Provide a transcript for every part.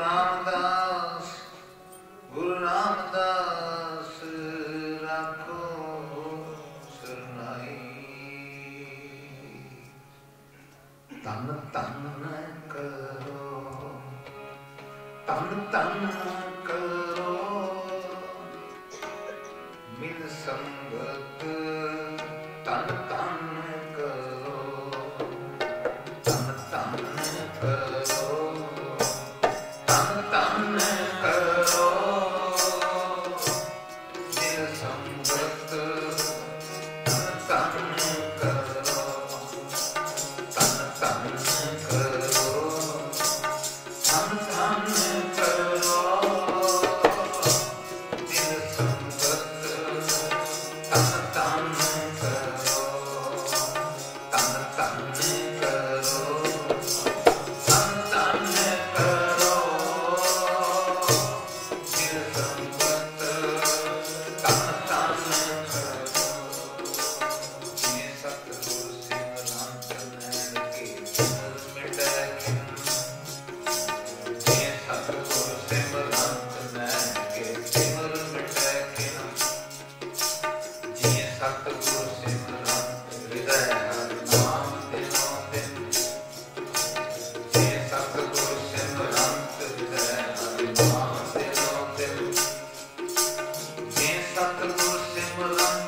nada. outra boa semana.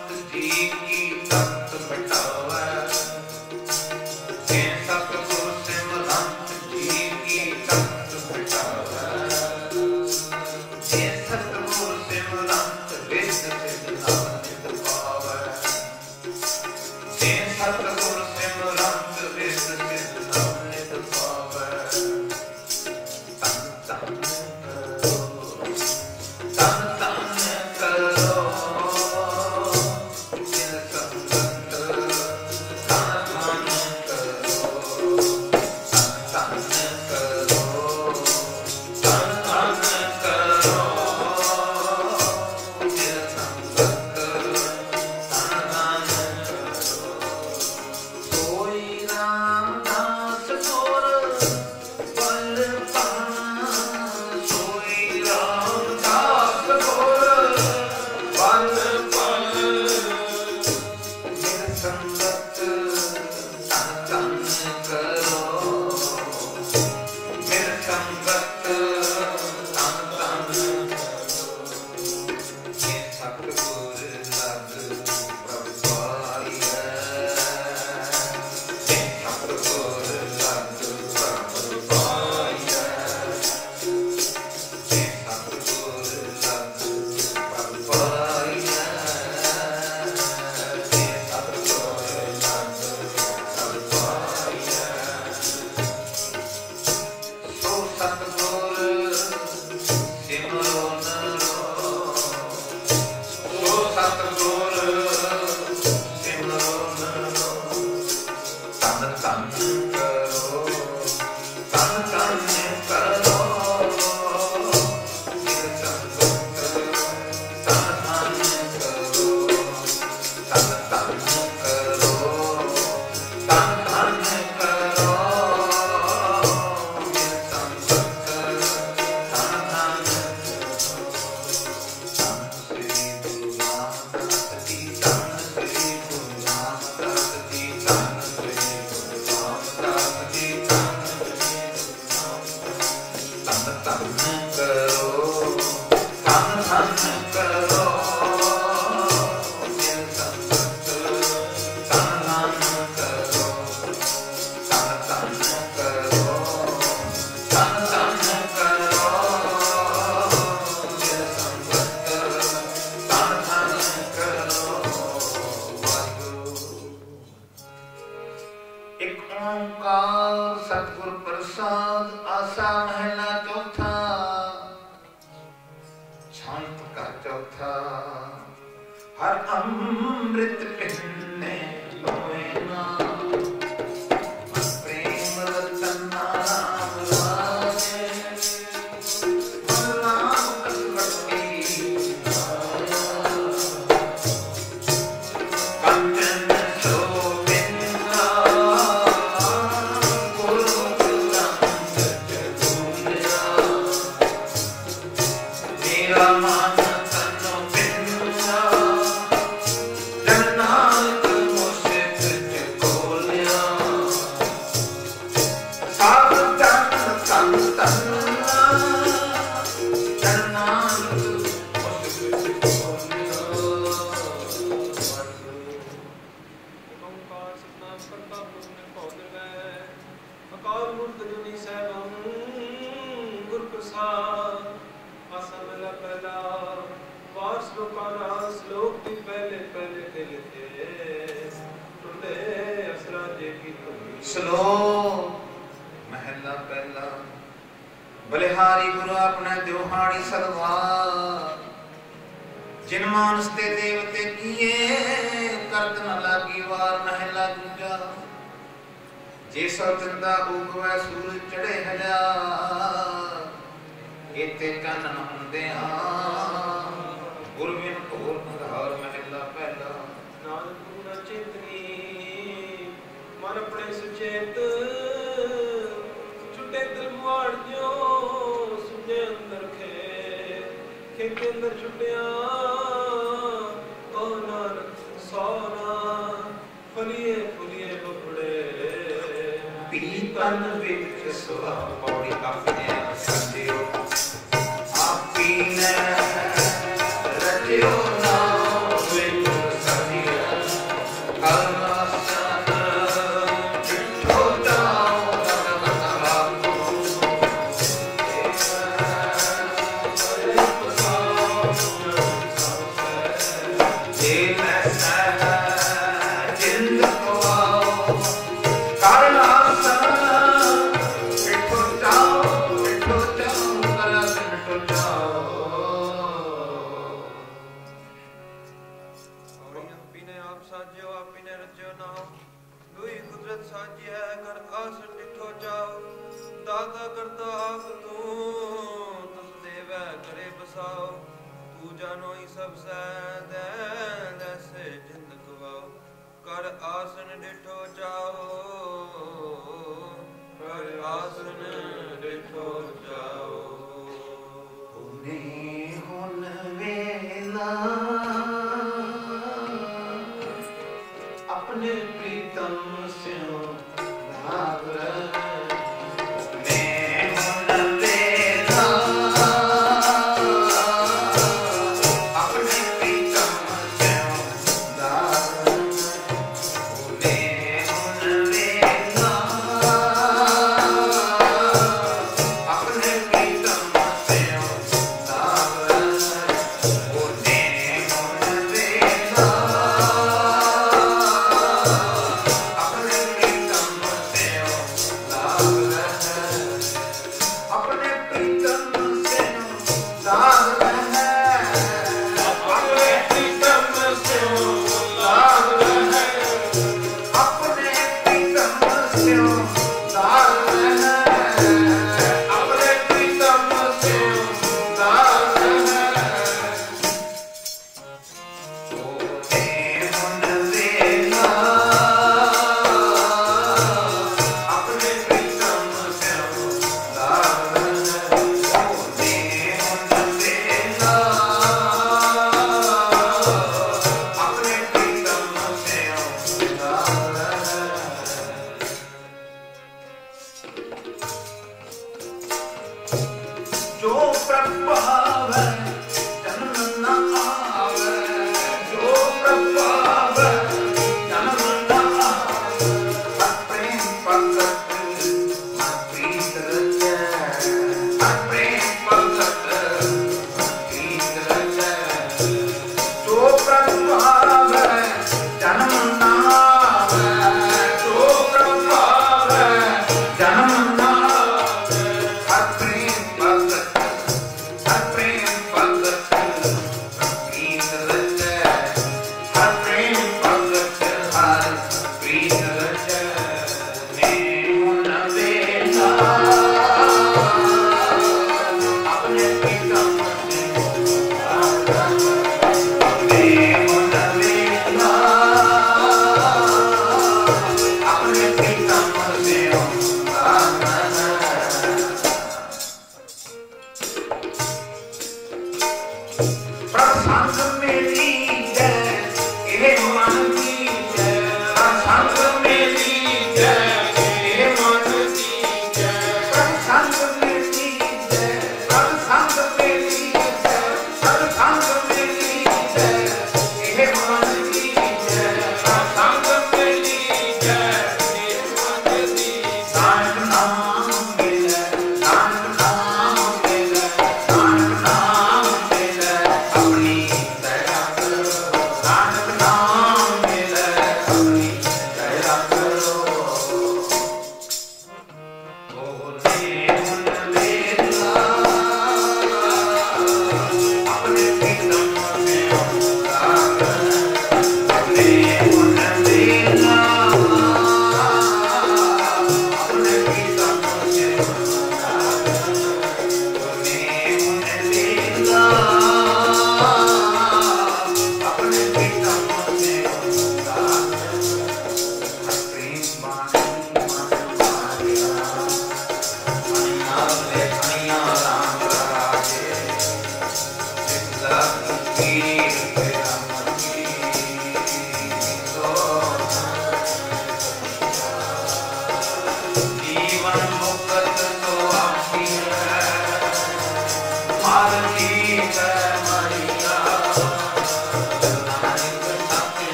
ਪੀਤਨ ਵਿੱਚ ਸੁਹਾ ਪੌੜੀ ਆਪਣੇ ਸੰਦਿਓ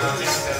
Gracias.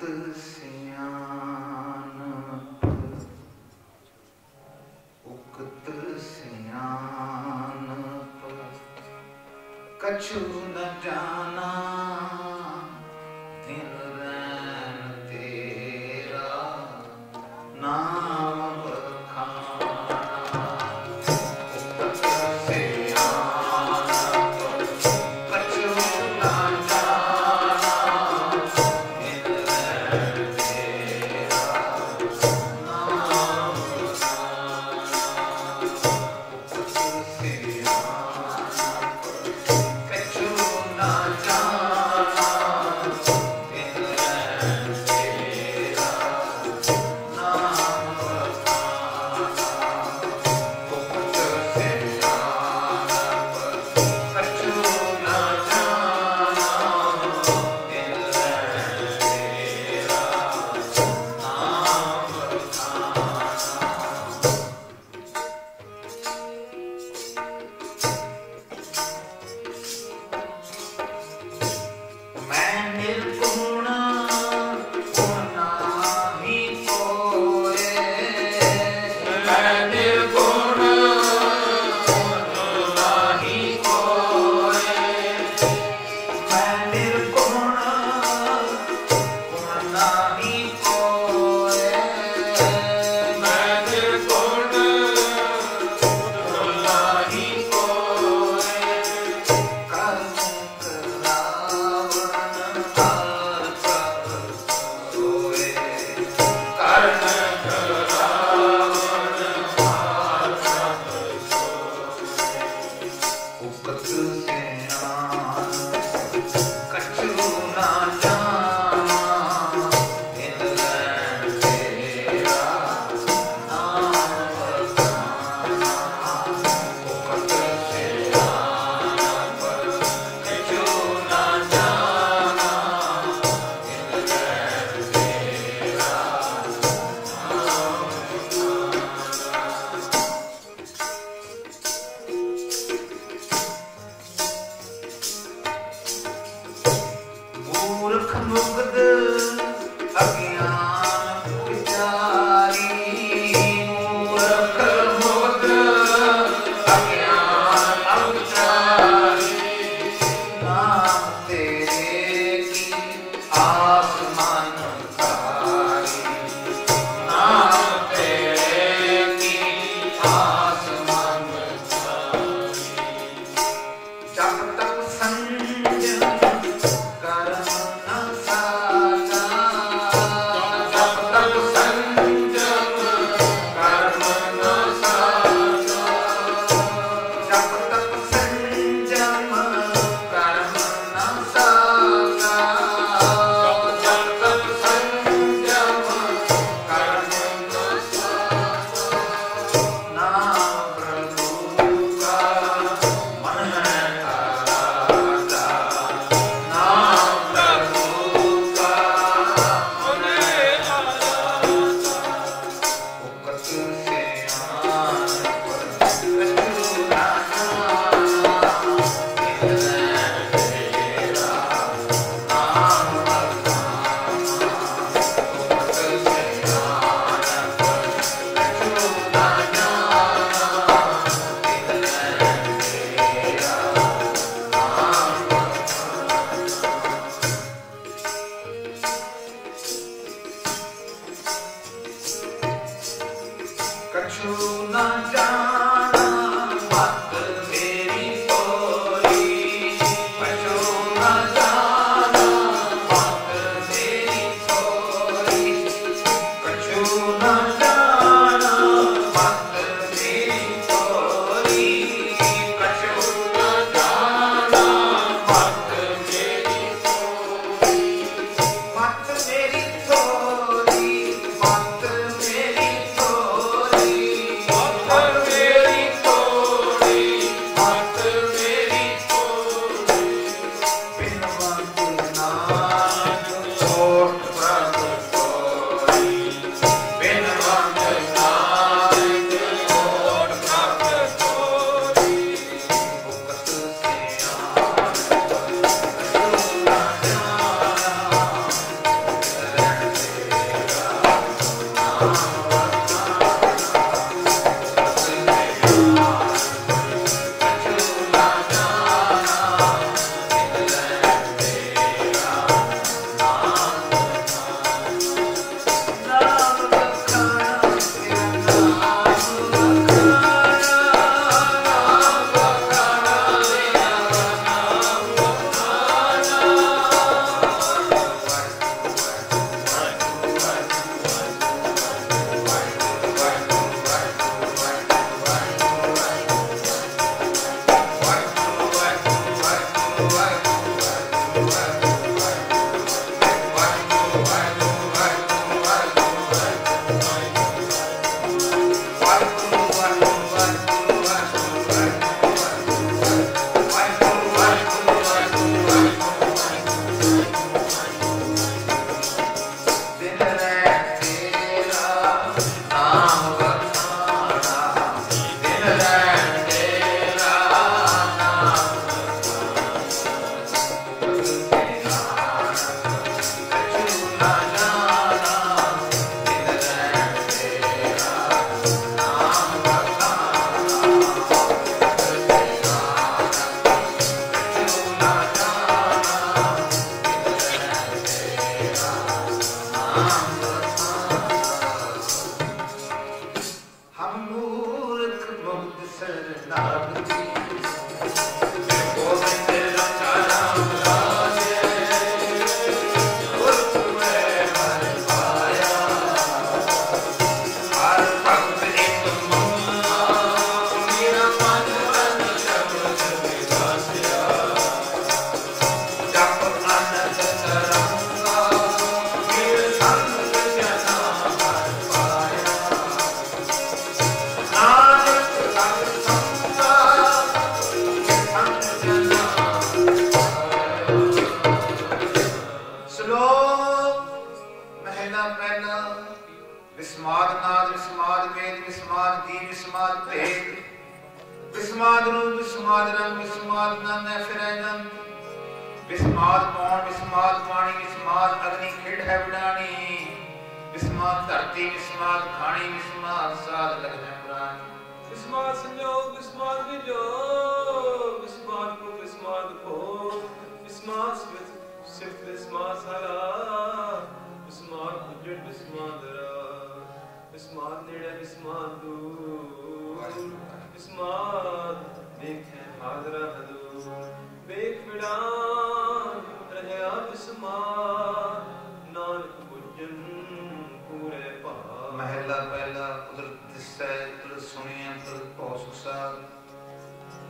ਉਕਤ ਸਿਆਣਪ ਉਕਤ ਸਿਆਣਪ। ਕਛੂ ਨ ਜਾਣਾ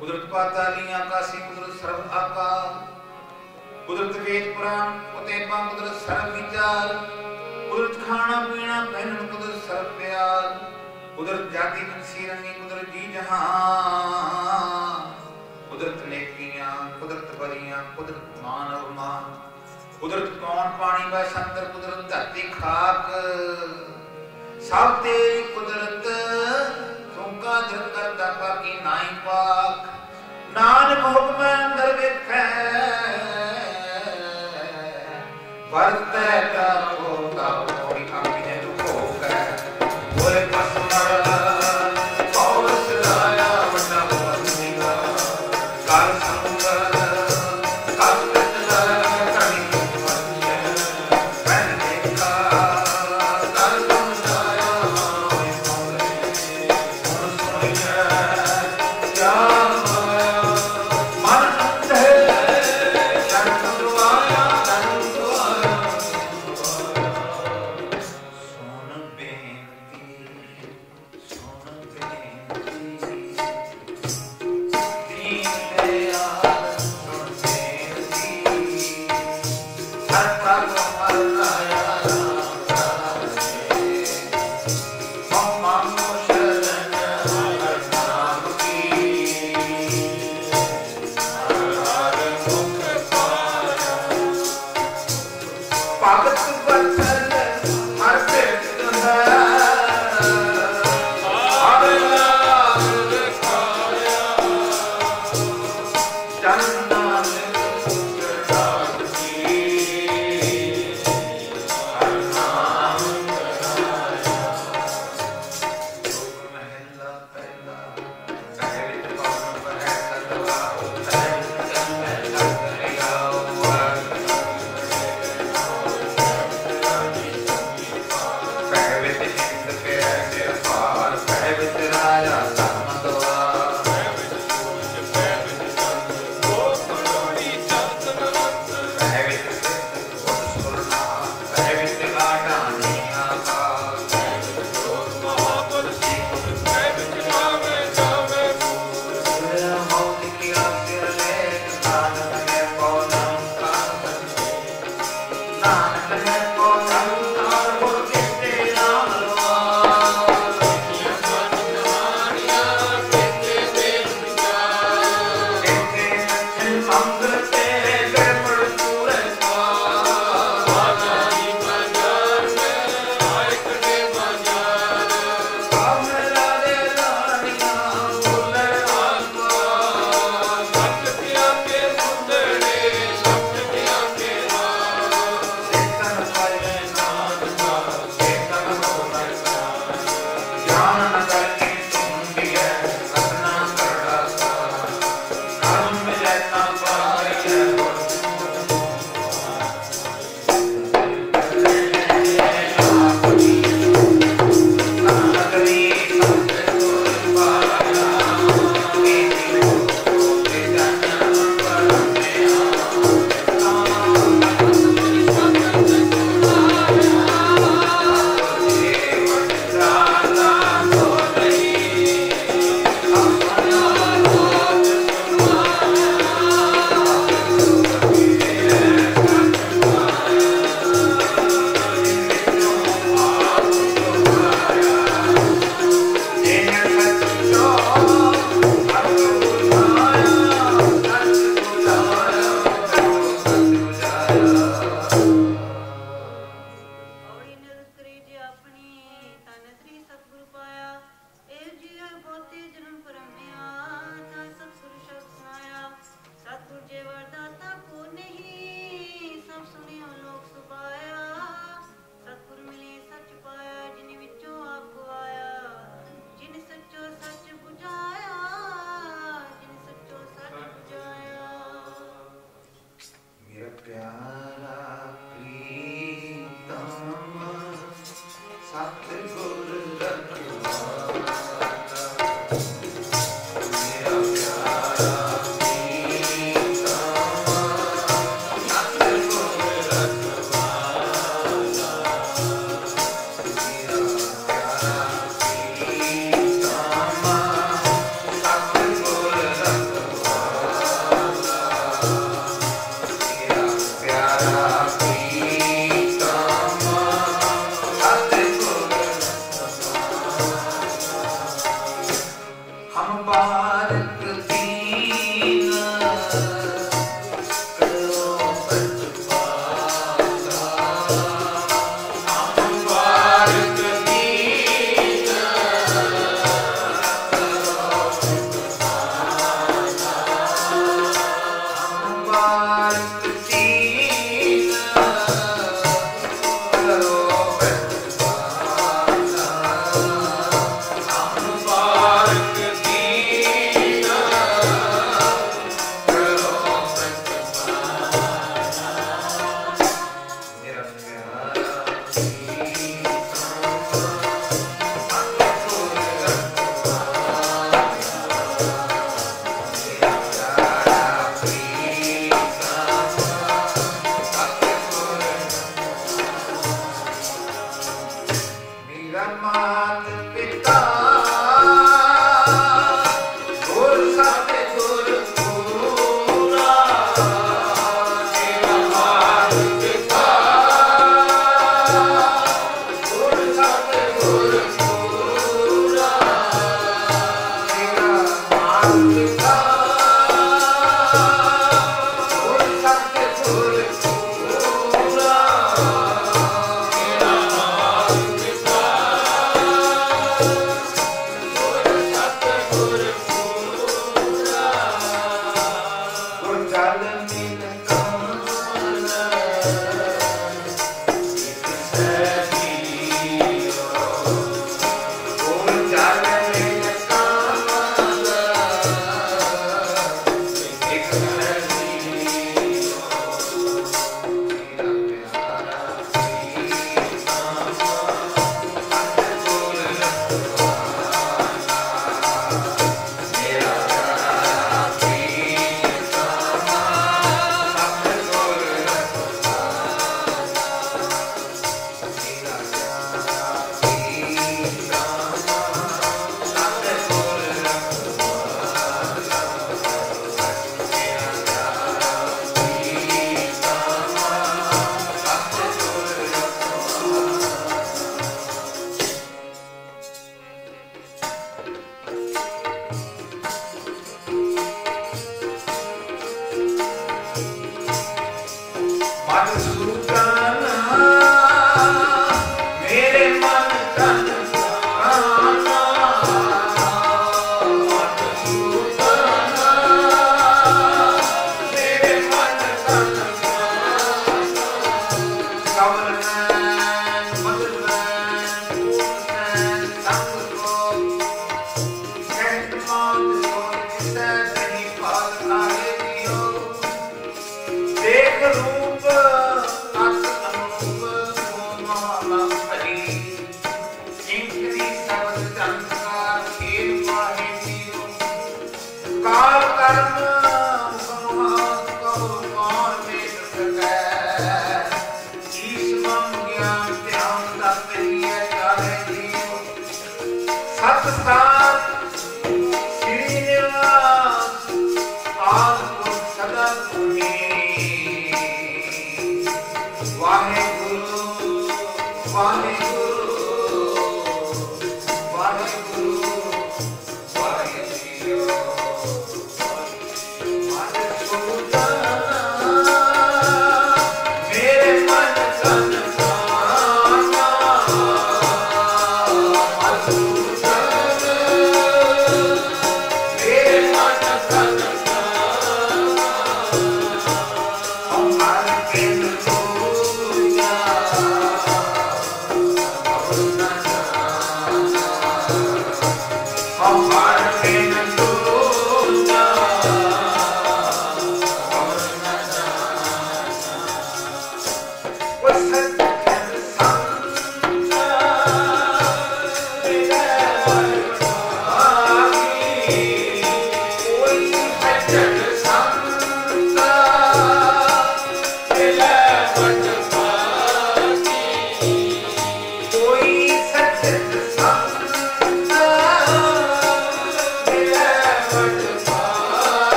ਕੁਦਰਤ ਪਾਤਾ ਨੀ ਆਕਾਸੀ, ਕੁਦਰਤ ਸਰਬ ਆਕਾ। ਕੁਦਰਤ ਵੇਦ ਪੁਰਾਣ ਉਤੇ ਪਾ ਕੁਦਰਤ ਸਰਬ ਵਿਚਾਰ। ਕੁਦਰਤ ਖਾਣਾ ਪੀਣਾ, ਪਹਿਨਣ, ਕੁਦਰਤ ਸਰਬ ਪਿਆਰ। ਕੁਦਰਤ ਜਾਤੀ ਮਨਸੀ ਰੰਗੀ ਕੁਦਰਤ ਜੀ ਜਹਾਂ ਕੁਦਰਤ ਨੇਕੀਆਂ, ਕੁਦਰਤ ਬਰੀਆਂ, ਕੁਦਰਤ ਮਾਨ ਅਰਮਾਨ। ਕੁਦਰਤ ਕੌਣ ਪਾਣੀ ਬੈ ਸੰਦਰ ਕੁਦਰਤ ਧਰਤੀ ਖਾਕ। ਸਭ ਤੇਰੀ ਕੁਦਰਤ ਤੁੰਗਾ ਜੰਦਰ ਦਾ ਬਾਕੀ ਨਾਈ ਪਾਕ। ਨਾਨਕ ਹੁਕਮ ਅੰਦਰ ਵੇਖੈ। ਵਰਤੈ ਤਾ ਕੋ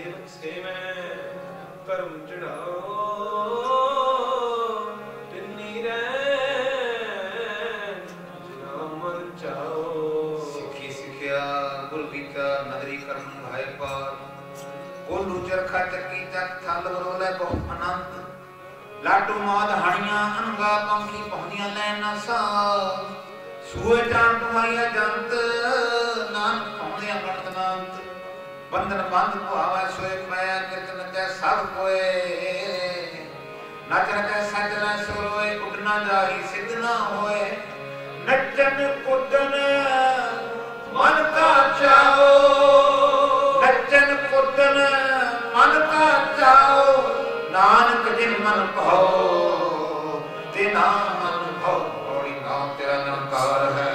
ਸਿਰ ਸੇਵੈ, ਕਰਮ ਚੜਾਓ। ਉਹ ਲੂਜਰ ਖਾ ਚੱਕੀ ਚੱਕ, ਥਲ ਬਰੋਲੇ ਬਹੁ ਅਨੰਤ। ਲਾਟੂ ਮਾਦ ਹਣੀਆਂ ਅਨਗਾ ਪੰਖੀ ਪਹੁੰਦੀਆਂ ਲੈ ਨਾ ਸਾ ਸੂਏ ਚਾਂ ਤੁਮਾਈਆ ਜੰਤ, ਨਾਨਕ ਪਾਉਂਦੇ ਅਨੰਤ ਨਾਮ ਬੰਧਨ ਬੰਧ ਭਾਵੈ ਸੋਏ ਮੈਂ ਕਿਰਤਨ ਕੈ ਸਭ ਕੋਏ। ਨਚਨ ਕੈ ਸੱਚ ਲੈ ਸੋਏ ਉਡਨਾ ਸਿੱਧ ਨਾ ਹੋਏ। ਨਚਨ ਕੁਦਨ ਮਨ ਕਾ ਚਾਓ। ਨਚਨ ਕੁਦਨ ਮਨ ਕਾ ਚਾਓ। ਨਾਨਕ ਜਿਨ ਮਨ ਭਾਉ, ਤੇ ਨਾਮ ਮਨ ਭਾਉ ਹੋਰੀ ਨਾਮ ਤੇਰਾ ਨਿਰੰਕਾਰ ਹੈ।